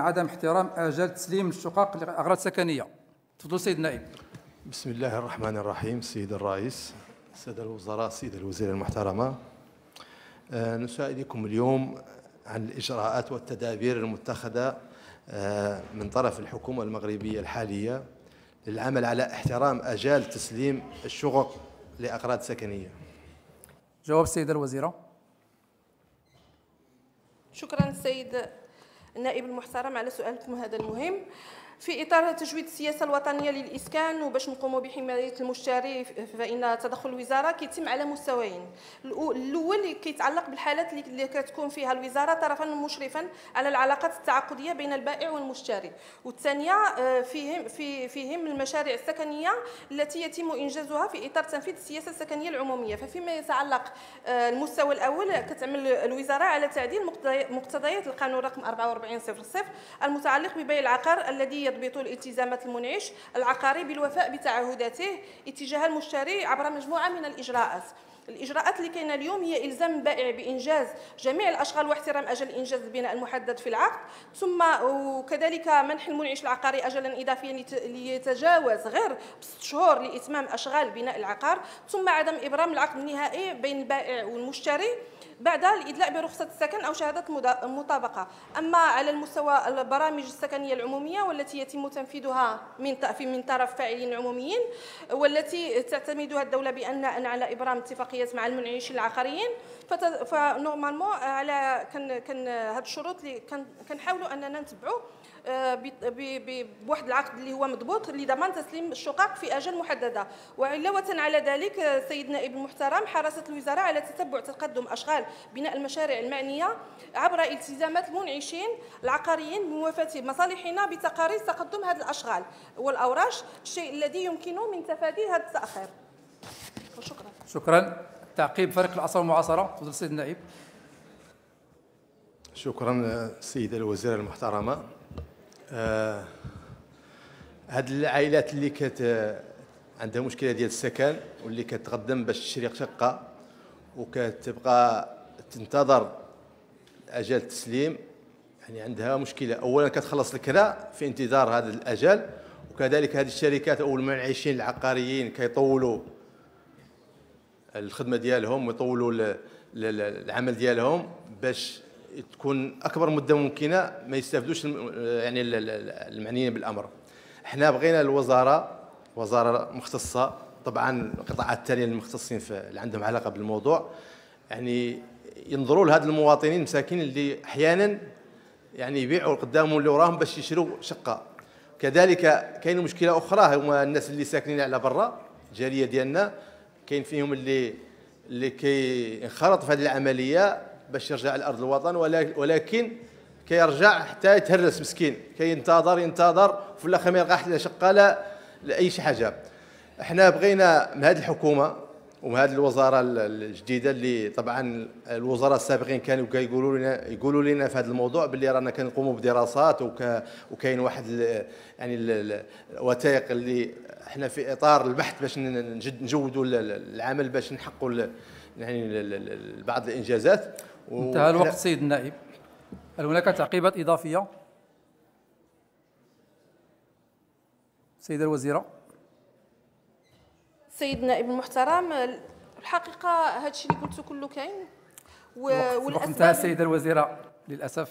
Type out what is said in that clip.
عدم احترام آجال تسليم الشقق لأغراض سكنية. تفضل سيد النائب بسم الله الرحمن الرحيم سيد الرئيس السادة الوزراء السيدة الوزيرة المحترمة. آه، نسائلكم اليوم عن الإجراءات والتدابير المتخذة آه، من طرف الحكومة المغربية الحالية للعمل على احترام أجال تسليم الشقق لأغراض سكنية. جواب السيدة الوزيرة. شكرا السيد النائب المحترم على سؤالكم هذا المهم. في إطار تجويد السياسة الوطنية للإسكان وباش نقوموا بحماية المشتري فإن تدخل الوزارة كيتم على مستويين. الأول كيتعلق بالحالات اللي كتكون فيها الوزارة طرفا مشرفا على العلاقات التعاقدية بين البائع والمشتري. والثانية آه، فيهم في فيهم المشاريع السكنية التي يتم إنجازها في إطار تنفيذ السياسة السكنية العمومية. ففيما يتعلق آه، المستوى الأول كتعمل الوزارة على تعديل مقتضيات القانون رقم 4400 المتعلق ببيع العقار الذي يضبط الالتزامات المنعش العقاري بالوفاء بتعهداته اتجاه المشتري عبر مجموعة من الإجراءات. الإجراءات اللي كاينة اليوم هي إلزام البائع بإنجاز جميع الأشغال واحترام أجل إنجاز البناء المحدد في العقد ثم وكذلك منح المنعش العقاري اجلا اضافيا ليتجاوز غير بست شهور لإتمام أشغال بناء العقار ثم عدم إبرام العقد النهائي بين البائع والمشتري بعد الإدلاء برخصة السكن أو شهادة المطابقه أما على المستوى البرامج السكنية العمومية والتي يتم تنفيذها من من طرف فاعلين عموميين والتي تعتمدها الدولة بأن على إبرام اتفاقيات مع المنعشين العقاريين فنورمالمون على كان كان هاد الشروط اللي كنحاولوا أننا نتبعوا آه، بواحد العقد اللي هو مضبوط لضمان تسليم الشقق في أجل محددة. وعلاوه على ذلك آه، سيد نائب المحترم حرصت الوزارة على تتبع تقدم أشغال بناء المشاريع المعنية عبر التزامات المنعشين العقاريين بموافاة مصالحنا بتقارير تقدم هذه الأشغال والأوراش الشيء الذي يمكن من تفادي هذا التأخير. شكرا. تعقيب فريق العصر والمعاصرة تفضل سيد النائب. شكرا سيدة الوزيرة المحترمة. آه هاد العائلات اللي كت عندها مشكلة ديال السكن واللي كتقدم باش تشري شقة وكتبقى تنتظر أجل التسليم يعني عندها مشكلة. اولا كتخلص الكراء في انتظار هذا الأجل وكذلك هذه الشركات أو المنعشين العقاريين كيطولوا الخدمة ديالهم ويطولوا العمل ديالهم باش تكون أكبر مدة ممكنة ما يستافدوش يعني المعنيين بالأمر. إحنا بغينا الوزارة وزارة مختصة طبعا القطاعات الثانية المختصين في اللي عندهم علاقة بالموضوع. يعني ينظروا لهذ المواطنين المساكين اللي أحيانا يعني يبيعوا قدامهم اللي وراهم باش يشروا شقة. كذلك كاين مشكلة أخرى هما الناس اللي ساكنين على برا الجاليه ديالنا. كاين فيهم اللي اللي كينخرط في هذه العملية باش يرجع لأرض الوطن ولكن كيرجع حتى يتهرس مسكين. كينتظر ينتظر في الآخر ما يلقى حتى شقة لا لاي شي حاجة. إحنا بغينا من هذه الحكومة ومن هذه الوزاره الجديدة اللي طبعا الوزراء السابقين كانوا كيقولوا لنا يقولوا لنا في هذا الموضوع باللي رانا كنقوموا بدراسات وكاين واحد يعني الوثائق اللي إحنا في إطار البحث باش نجودوا العمل باش نحققوا يعني بعض الإنجازات. انتهى الوقت سيد النائب. هل هناك تعقيبات إضافية؟ سيده الوزيرة. سيد النائب المحترم الحقيقة هذا الشيء اللي قلته كله كاين والأسباب انتهى السيدة الوزيرة للأسف.